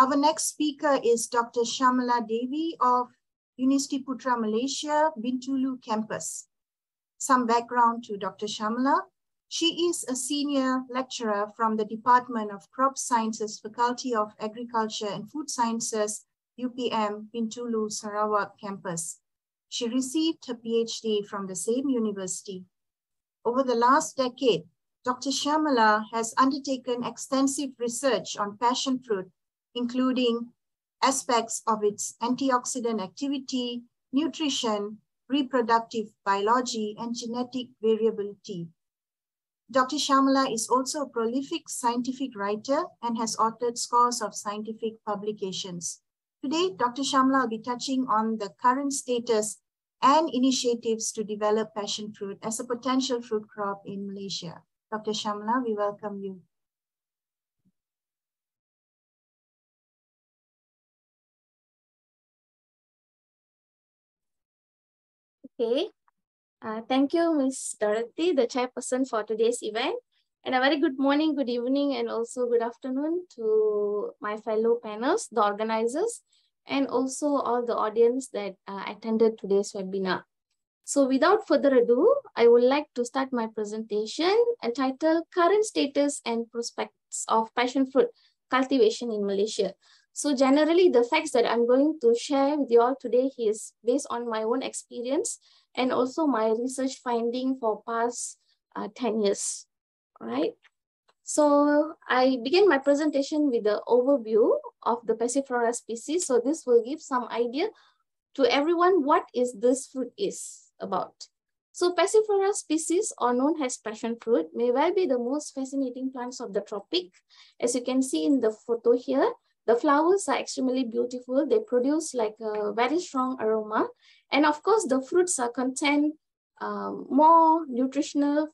Our next speaker is Dr. Shiamala Devi of University Putra Malaysia, Bintulu campus. Some background to Dr. Shiamala. She is a senior lecturer from the Department of Crop Sciences, Faculty of Agriculture and Food Sciences, UPM, Bintulu, Sarawak campus. She received her PhD from the same university. Over the last decade, Dr. Shiamala has undertaken extensive research on passion fruit, including aspects of its antioxidant activity, nutrition, reproductive biology, and genetic variability. Dr. Shiamala is also a prolific scientific writer and has authored scores of scientific publications. Today, Dr. Shiamala will be touching on the current status and initiatives to develop passion fruit as a potential fruit crop in Malaysia. Dr. Shiamala, we welcome you. Okay, uh, thank you, Ms. Dorothy, the chairperson for today's event. And a very good morning, good evening, and also good afternoon to my fellow panels, the organizers, and also all the audience that uh, attended today's webinar. So without further ado, I would like to start my presentation entitled Current Status and Prospects of Passion Fruit Cultivation in Malaysia. So generally, the facts that I'm going to share with you all today is based on my own experience and also my research finding for past uh, 10 years, right? So I begin my presentation with the overview of the Passiflora species. So this will give some idea to everyone what is this fruit is about. So Passiflora species or known as passion fruit may well be the most fascinating plants of the tropic. As you can see in the photo here, the flowers are extremely beautiful. They produce like a very strong aroma. And of course, the fruits are contain um, more nutritional,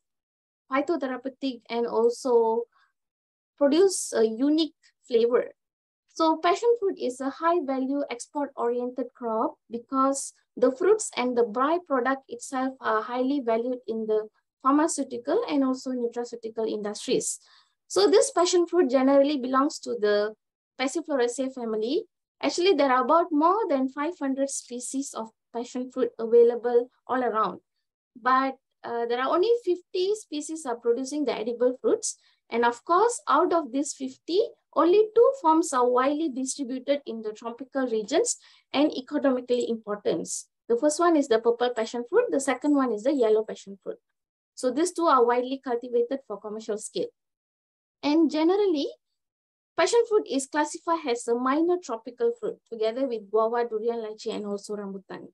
phytotherapeutic, and also produce a unique flavor. So passion fruit is a high value export oriented crop because the fruits and the byproduct itself are highly valued in the pharmaceutical and also nutraceutical industries. So this passion fruit generally belongs to the Passifloraceae family. Actually, there are about more than 500 species of passion fruit available all around. But uh, there are only 50 species are producing the edible fruits. And of course, out of these 50, only two forms are widely distributed in the tropical regions and economically important. The first one is the purple passion fruit. The second one is the yellow passion fruit. So these two are widely cultivated for commercial scale. And generally, Passion fruit is classified as a minor tropical fruit together with guava, durian, lychee, and also rambutan.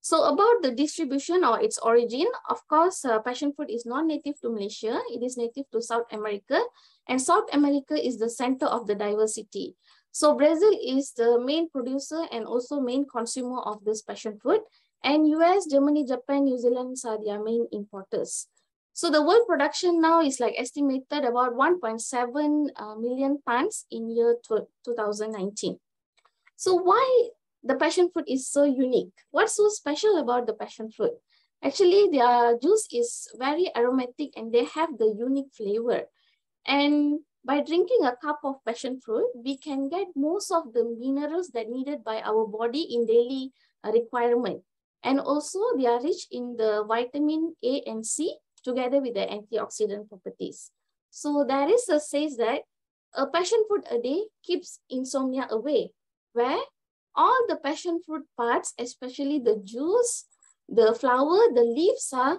So about the distribution or its origin, of course, uh, passion fruit is not native to Malaysia. It is native to South America and South America is the center of the diversity. So Brazil is the main producer and also main consumer of this passion fruit and US, Germany, Japan, New Zealand are their main importers. So the world production now is like estimated about 1.7 uh, million tons in year 2019. So why the passion fruit is so unique? What's so special about the passion fruit? Actually, their juice is very aromatic and they have the unique flavor. And by drinking a cup of passion fruit, we can get most of the minerals that needed by our body in daily uh, requirement. And also they are rich in the vitamin A and C together with the antioxidant properties. So there is a says that a passion fruit a day keeps insomnia away, where all the passion fruit parts, especially the juice, the flower, the leaves are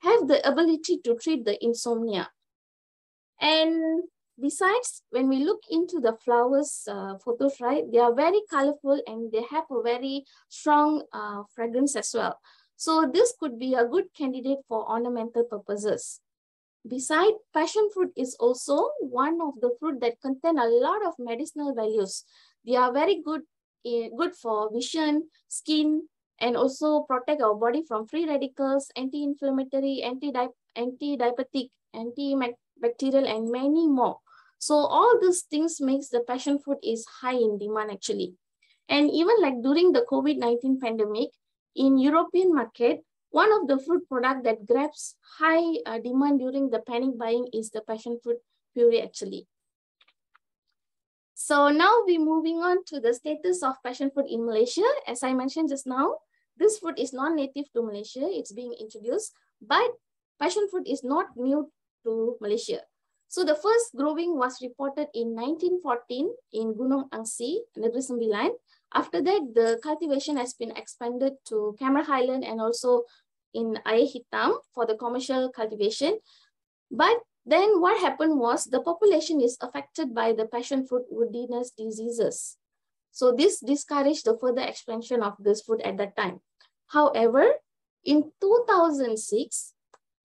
have the ability to treat the insomnia. And besides, when we look into the flowers uh, photos, right, they are very colorful and they have a very strong uh, fragrance as well. So this could be a good candidate for ornamental purposes. Beside, passion fruit is also one of the fruit that contain a lot of medicinal values. They are very good, eh, good for vision, skin, and also protect our body from free radicals, anti-inflammatory, anti-diabetic, anti antibacterial, and many more. So all these things makes the passion fruit is high in demand actually. And even like during the COVID-19 pandemic, in European market, one of the fruit product that grabs high uh, demand during the panic buying is the passion fruit puree actually. So now we're moving on to the status of passion fruit in Malaysia. As I mentioned just now, this fruit is non-native to Malaysia. It's being introduced, but passion fruit is not new to Malaysia. So the first growing was reported in 1914 in Gunung Angsi, Negeri Sembilan. After that, the cultivation has been expanded to Cameron Highland and also in Air Hitam for the commercial cultivation. But then what happened was the population is affected by the passion fruit woodiness diseases. So this discouraged the further expansion of this fruit at that time. However, in 2006,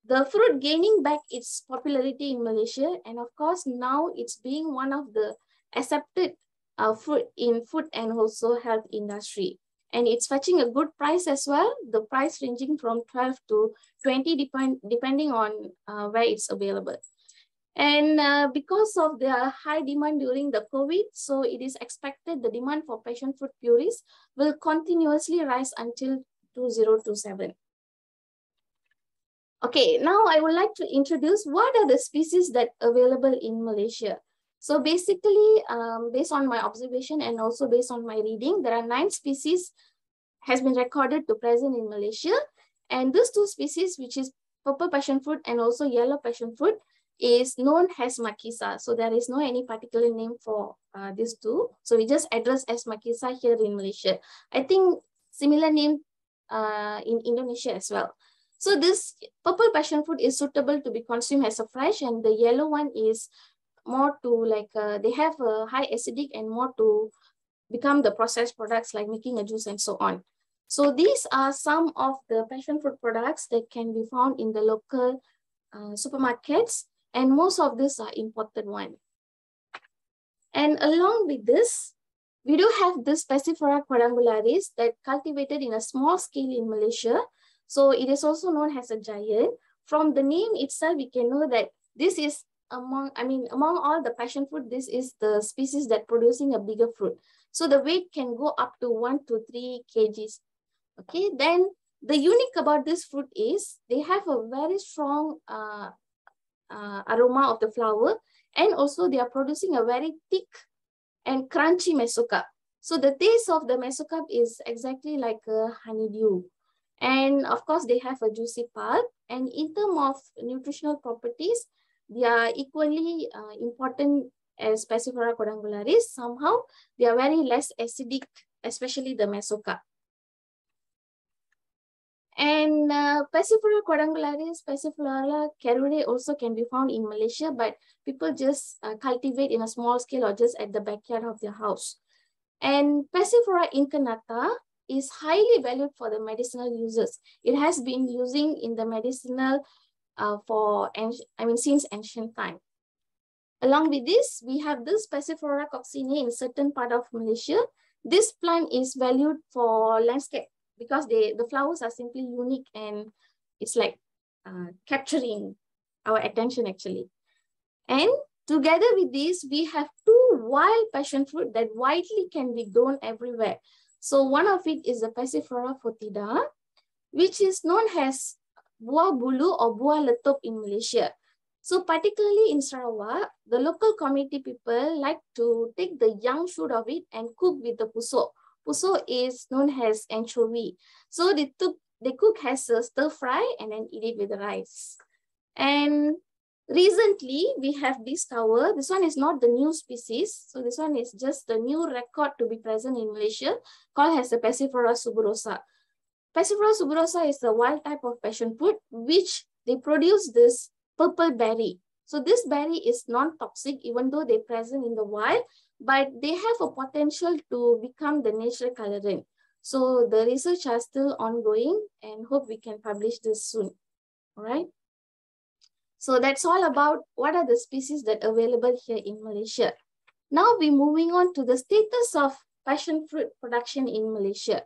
the fruit gaining back its popularity in Malaysia, and of course now it's being one of the accepted uh, fruit in food and also health industry. And it's fetching a good price as well, the price ranging from 12 to 20 depend, depending on uh, where it's available. And uh, because of the high demand during the COVID, so it is expected the demand for passion fruit purees will continuously rise until 2027. Okay, now I would like to introduce what are the species that available in Malaysia. So basically, um, based on my observation and also based on my reading, there are nine species has been recorded to present in Malaysia. And these two species, which is purple passion fruit and also yellow passion fruit, is known as Makisa. So there is no any particular name for uh, these two. So we just address as Makisa here in Malaysia. I think similar name uh, in Indonesia as well. So this purple passion fruit is suitable to be consumed as a fresh and the yellow one is more to like, uh, they have a high acidic and more to become the processed products like making a juice and so on. So these are some of the passion fruit products that can be found in the local uh, supermarkets and most of these are imported one. And along with this, we do have this Passiflora quadrangularis that cultivated in a small scale in Malaysia. So it is also known as a giant. From the name itself, we can know that this is among, I mean, among all the passion fruit, this is the species that producing a bigger fruit. So the weight can go up to one to three kgs. Okay, then the unique about this fruit is they have a very strong uh, uh, aroma of the flower and also they are producing a very thick and crunchy mesocarp. So the taste of the mesocarp is exactly like a honeydew. And of course, they have a juicy pulp. And in terms of nutritional properties, they are equally uh, important as Passiflora quadrangularis. Somehow, they are very less acidic, especially the mesocarp. And uh, Passiflora quadrangularis, Passiflora caerulea also can be found in Malaysia, but people just uh, cultivate in a small scale or just at the backyard of their house. And Passiflora incarnata is highly valued for the medicinal uses. It has been using in the medicinal uh, for, I mean, since ancient time. Along with this, we have this Passiflora coccinea in certain part of Malaysia. This plant is valued for landscape because they the flowers are simply unique and it's like uh, capturing our attention actually. And together with this, we have two wild passion fruit that widely can be grown everywhere. So one of it is the Passiflora foetida, which is known as buah bulu or buah letup in Malaysia. So particularly in Sarawak, the local community people like to take the young shoot of it and cook with the pusok. Pusok is known as anchovy. So they took they cook as a stir fry and then eat it with the rice. And recently we have this tower. This one is not the new species. So this one is just the new record to be present in Malaysia called as the Passiflora suberosa. Passiflora suberosa is the wild type of passion fruit which they produce this purple berry. So this berry is non-toxic even though they're present in the wild, but they have a potential to become the natural colorant. So the research are still ongoing and hope we can publish this soon. All right. So that's all about what are the species that available here in Malaysia. Now we're moving on to the status of passion fruit production in Malaysia.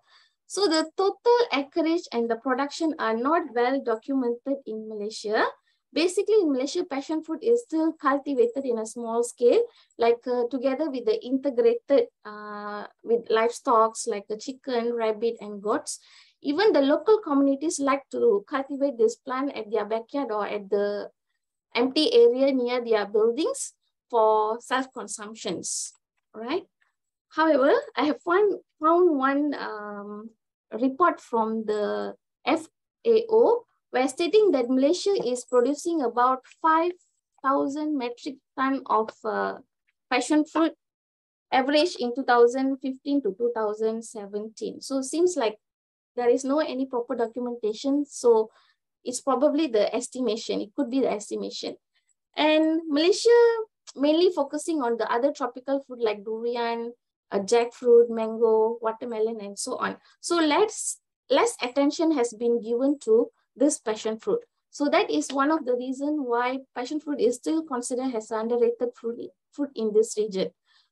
So the total acreage and the production are not well documented in Malaysia, Basically, in Malaysia, passion fruit is still cultivated in a small scale, like uh, together with the integrated uh, with livestock like the chicken, rabbit, and goats. Even the local communities like to cultivate this plant at their backyard or at the empty area near their buildings for self-consumptions. right? However, I have found, found one um, report from the FAO where stating that Malaysia is producing about 5,000 metric ton of uh, passion fruit average in 2015 to 2017. So it seems like there is no any proper documentation. So it's probably the estimation. It could be the estimation. And Malaysia mainly focusing on the other tropical fruit like durian, jackfruit, mango, watermelon, and so on. So less, less attention has been given to this passion fruit. So that is one of the reasons why passion fruit is still considered as underrated fruit, fruit in this region.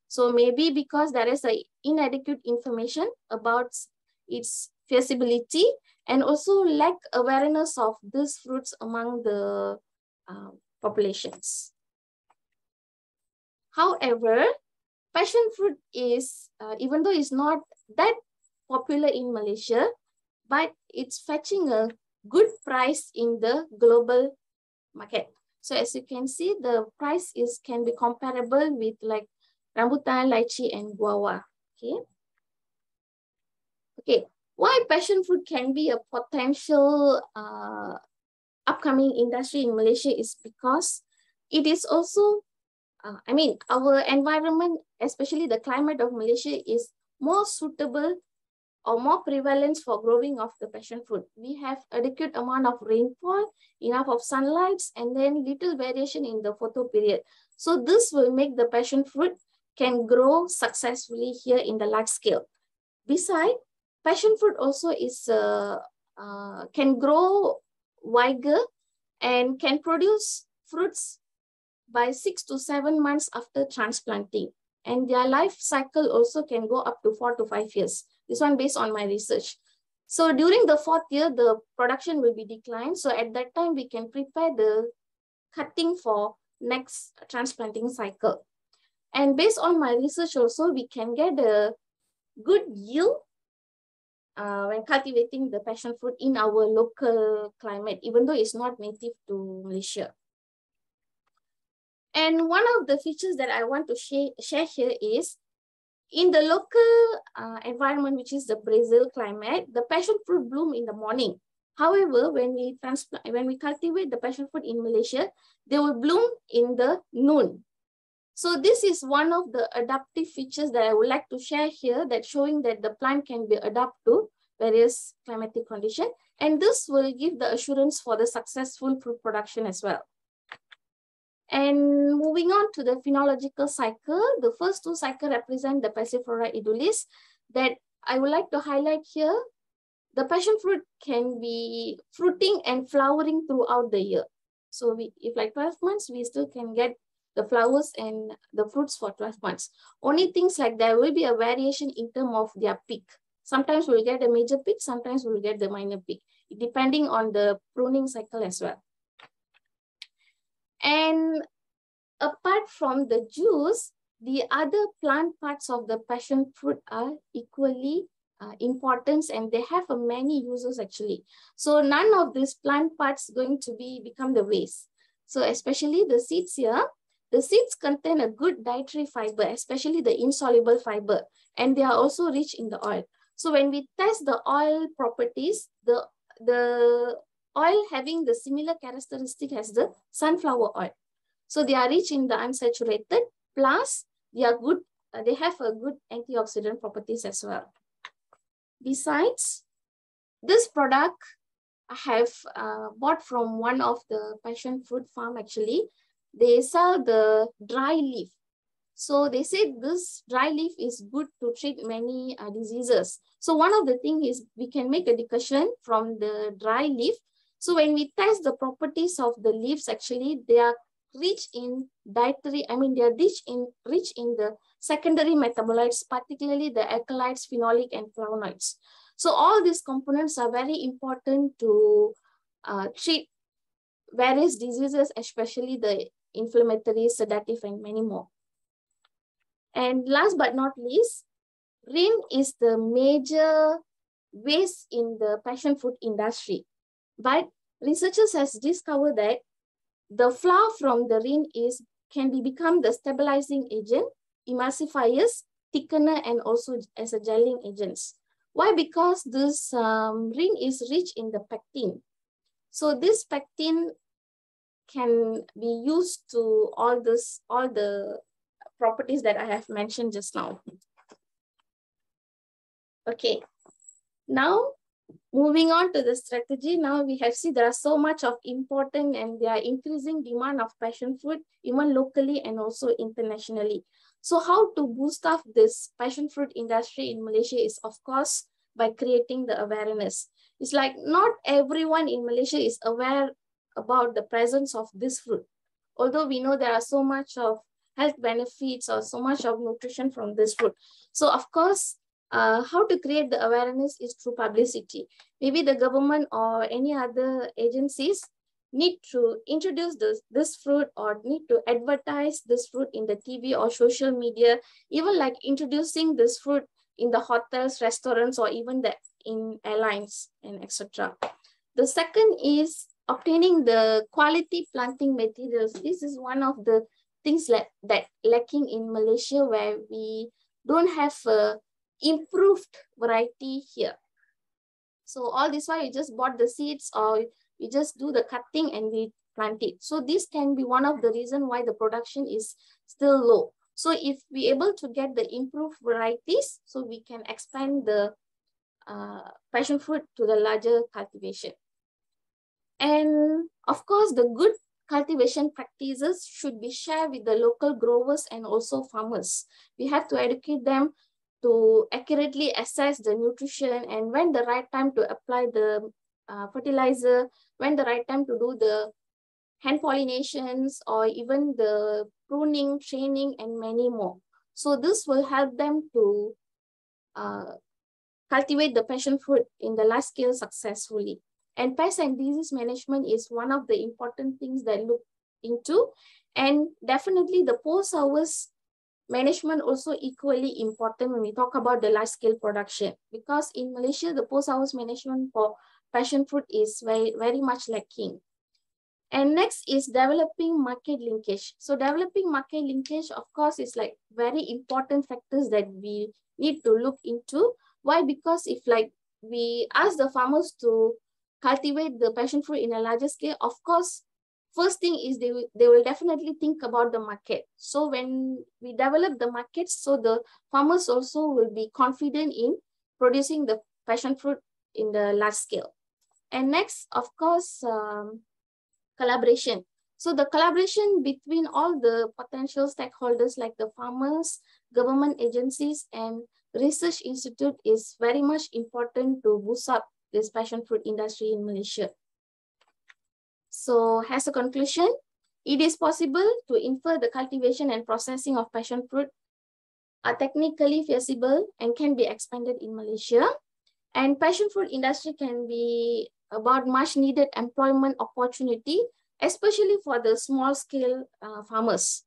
So maybe because there is a inadequate information about its feasibility and also lack awareness of these fruits among the uh, populations. However, passion fruit is, uh, even though it's not that popular in Malaysia, but it's fetching a good price in the global market. So as you can see, the price is can be comparable with like rambutan, lychee, and guava. Okay. Okay. Why passion fruit can be a potential uh, upcoming industry in Malaysia is because it is also, uh, I mean, our environment, especially the climate of Malaysia is more suitable or more prevalence for growing of the passion fruit. We have adequate amount of rainfall, enough of sunlight, and then little variation in the photo period. So this will make the passion fruit can grow successfully here in the large scale. Besides, passion fruit also is uh, uh, can grow wider and can produce fruits by six to seven months after transplanting. And their life cycle also can go up to four to five years. This one based on my research. So during the fourth year, the production will be declined. So at that time, we can prepare the cutting for next transplanting cycle. And based on my research also, we can get a good yield uh, when cultivating the passion fruit in our local climate, even though it's not native to Malaysia. And one of the features that I want to share, share here is in the local uh, environment, which is the Brazil climate, the passion fruit bloom in the morning. However, when we transplant, when we cultivate the passion fruit in Malaysia, they will bloom in the noon. So this is one of the adaptive features that I would like to share here that showing that the plant can be adapt to various climatic conditions. And this will give the assurance for the successful fruit production as well. And moving on to the phenological cycle, the first two cycles represent the Passiflora edulis that I would like to highlight here. The passion fruit can be fruiting and flowering throughout the year. So we, if like 12 months, we still can get the flowers and the fruits for 12 months. Only things like there will be a variation in terms of their peak. Sometimes we'll get a major peak, sometimes we'll get the minor peak, depending on the pruning cycle as well. And apart from the juice, the other plant parts of the passion fruit are equally uh, important and they have uh, many uses actually. So none of these plant parts going to be become the waste. So especially the seeds here, the seeds contain a good dietary fiber, especially the insoluble fiber, and they are also rich in the oil. So when we test the oil properties, the, the oil having the similar characteristic as the sunflower oil. So they are rich in the unsaturated, plus they are good, uh, they have a good antioxidant properties as well. Besides, this product I have uh, bought from one of the passion fruit farm actually. They sell the dry leaf. So they said this dry leaf is good to treat many uh, diseases. So one of the thing is we can make a decoction from the dry leaf. So when we test the properties of the leaves, actually they are rich in dietary, I mean, they are rich in, rich in the secondary metabolites, particularly the alkaloids, phenolic, and flavonoids. So all these components are very important to uh, treat various diseases, especially the inflammatory, sedative, and many more. And last but not least, Rind is the major waste in the passion fruit industry. But researchers has discovered that the flour from the rind is can be become the stabilizing agent emulsifiers, thickener, and also as a gelling agents. Why? Because this um, ring is rich in the pectin. So this pectin can be used to all this, all the properties that I have mentioned just now. Okay, now moving on to the strategy, now we have seen there are so much of important and there are increasing demand of passion fruit, even locally and also internationally. So how to boost up this passion fruit industry in Malaysia is of course by creating the awareness. It's like not everyone in Malaysia is aware about the presence of this fruit. Although we know there are so much of health benefits or so much of nutrition from this fruit. So of course, uh, how to create the awareness is through publicity. Maybe the government or any other agencies need to introduce this, this fruit or need to advertise this fruit in the TV or social media, even like introducing this fruit in the hotels, restaurants, or even the in airlines and etc. The second is obtaining the quality planting materials. This is one of the things that, that lacking in Malaysia where we don't have a improved variety here. So all this while you just bought the seeds or you just do the cutting and we plant it. So this can be one of the reason why the production is still low. So if we able to get the improved varieties, so we can expand the uh, passion fruit to the larger cultivation. And of course, the good cultivation practices should be shared with the local growers and also farmers. We have to educate them to accurately assess the nutrition and when the right time to apply the uh, fertilizer, when the right time to do the hand pollinations or even the pruning, training, and many more. So this will help them to uh, cultivate the passion fruit in the large scale successfully. And pest and disease management is one of the important things that look into. And definitely the post-harvest management also equally important when we talk about the large scale production. Because in Malaysia, the post-harvest management for passion fruit is very, very much lacking. And next is developing market linkage. So developing market linkage, of course, is like very important factors that we need to look into. Why? Because if like we ask the farmers to cultivate the passion fruit in a larger scale, of course, first thing is they, will, they will definitely think about the market. So when we develop the market, so the farmers also will be confident in producing the passion fruit in the large scale. And next, of course, um, collaboration. So the collaboration between all the potential stakeholders like the farmers, government agencies, and research institute is very much important to boost up this passion fruit industry in Malaysia. So as a conclusion, it is possible to infer the cultivation and processing of passion fruit are technically feasible and can be expanded in Malaysia. And passion fruit industry can be about much needed employment opportunity, especially for the small scale uh, farmers,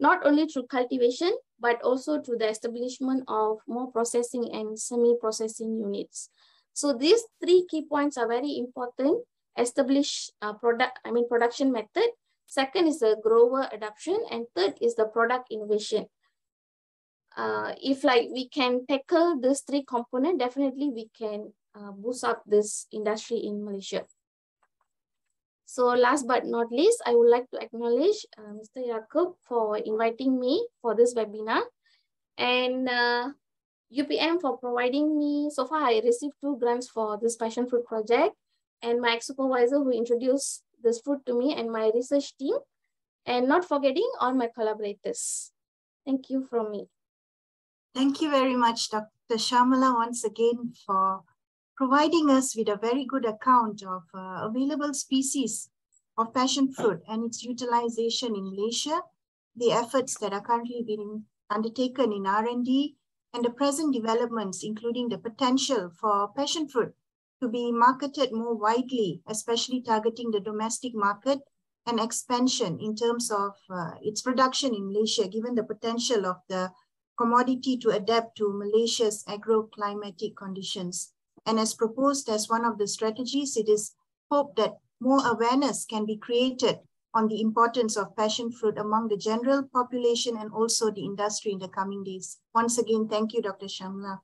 not only through cultivation, but also through the establishment of more processing and semi-processing units. So these three key points are very important. Establish uh, product, I mean production method. Second is the grower adoption. And third is the product innovation. Uh, if like we can tackle these three components, definitely we can uh, boost up this industry in Malaysia. So last but not least, I would like to acknowledge uh, Mr. Yaacob for inviting me for this webinar. And uh, UPM for providing me, so far I received two grants for this passion fruit project and my ex-supervisor who introduced this fruit to me and my research team and not forgetting all my collaborators. Thank you from me. Thank you very much, Dr. Shiamala, once again for providing us with a very good account of uh, available species of passion fruit and its utilization in Malaysia, the efforts that are currently being undertaken in R&D, and the present developments, including the potential for passion fruit to be marketed more widely, especially targeting the domestic market and expansion in terms of uh, its production in Malaysia, given the potential of the commodity to adapt to Malaysia's agroclimatic conditions. And as proposed as one of the strategies, it is hoped that more awareness can be created on the importance of passion fruit among the general population and also the industry in the coming days. Once again, thank you, Dr. Shiamala.